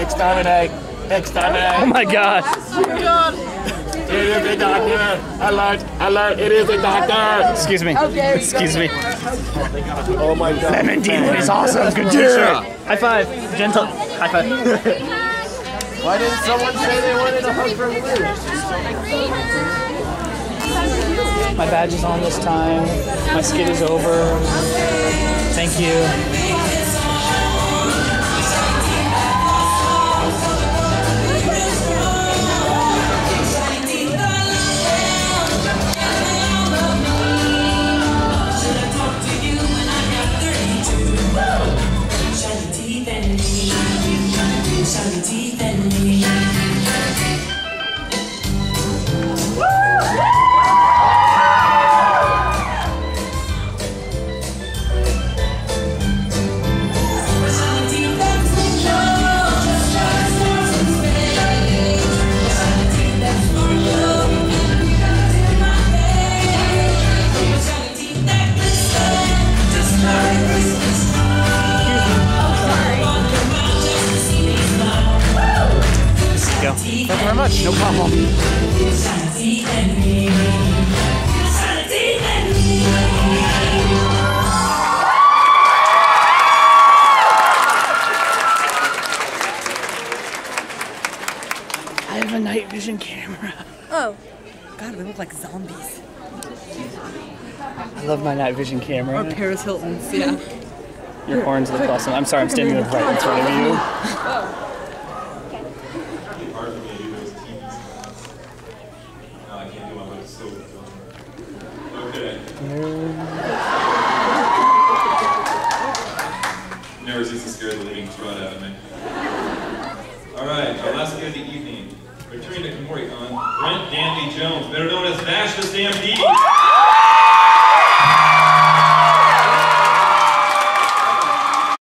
Exterminate! Exterminate! Eh? Eh? Oh my gosh. It is a doctor! Alert! Alert! It is a doctor! Excuse me. Excuse me. Oh my god. Lemon Demon is awesome. Good Yeah. t-shirt. High five. Gentle. High five. Why didn't someone say they wanted a hug from Luke? My badge is on this time. My skid is over. Thank you. 上帝记得你。Thank you very much. No problem. I have a night vision camera. Oh. God, we look like zombies. I love my night vision camera. Or Paris Hilton's, yeah. Your horns look awesome. I'm sorry, I'm standing right in front of you. Okay. Never cease to scare the living crud out of me. All right, our last guy of the evening, returning to Kumoricon Brent Dandy Jones, better known as Vash the Stampede.